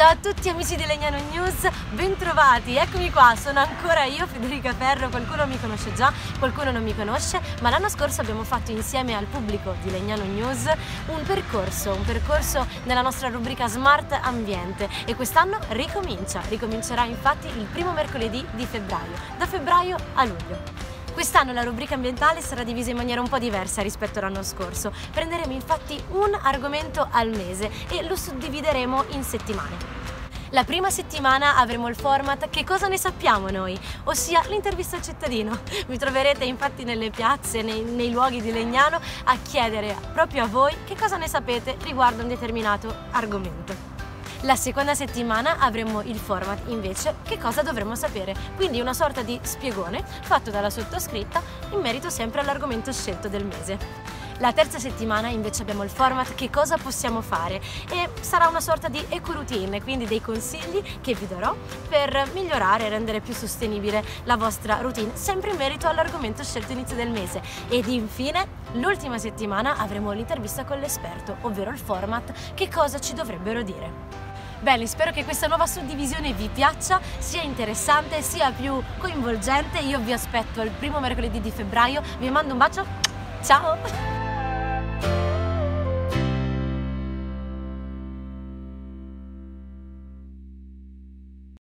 Ciao a tutti amici di Legnano News, bentrovati, eccomi qua, sono ancora io Federica Ferro, qualcuno mi conosce già, qualcuno non mi conosce, ma l'anno scorso abbiamo fatto insieme al pubblico di Legnano News un percorso, un percorso nella nostra rubrica Smart Ambiente. E quest'anno ricomincia, ricomincerà infatti il primo mercoledì di febbraio, da febbraio a luglio. Quest'anno la rubrica ambientale sarà divisa in maniera un po' diversa rispetto all'anno scorso. Prenderemo infatti un argomento al mese e lo suddivideremo in settimane. La prima settimana avremo il format Che cosa ne sappiamo noi? Ossia l'intervista al cittadino. Vi troverete infatti nelle piazze, nei, nei, luoghi di Legnano a chiedere proprio a voi che cosa ne sapete riguardo un determinato argomento. La seconda settimana avremo il format invece Che cosa dovremmo sapere, quindi una sorta di spiegone fatto dalla sottoscritta in merito sempre all'argomento scelto del mese. La terza settimana invece abbiamo il format che cosa possiamo fare e sarà una sorta di eco-routine, quindi dei consigli che vi darò per migliorare e rendere più sostenibile la vostra routine, sempre in merito all'argomento scelto inizio del mese. Ed infine, l'ultima settimana avremo l'intervista con l'esperto, ovvero il format che cosa ci dovrebbero dire. Bene, spero che questa nuova suddivisione vi piaccia, sia interessante, sia più coinvolgente. Io vi aspetto il primo mercoledì di febbraio. Vi mando un bacio. Ciao!